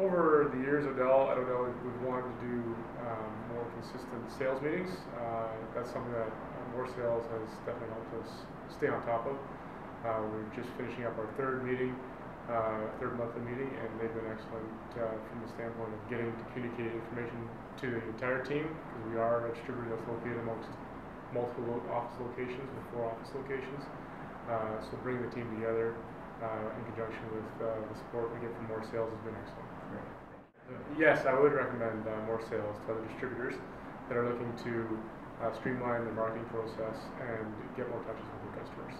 over the years, O'Dell, at O'Dell, we've- wanted to do um, more consistent sales meetings. Uh, That's something that uh, MoreSALES has definitely helped us stay on top of. Uh, We're just finishing up our third meeting, uh, third monthly meeting, and they've been excellent uh, from the standpoint of getting to communicate information to the entire team, because we are a distributor that's located amongst multiple office locations, with four office locations. Uh, So bringing the team together uh, in conjunction with uh, the support we get from MoreSALES has been excellent. Yes, I would recommend uh, MoreSALES to other distributors that are looking to uh, streamline the marketing process and get more touches with their customers.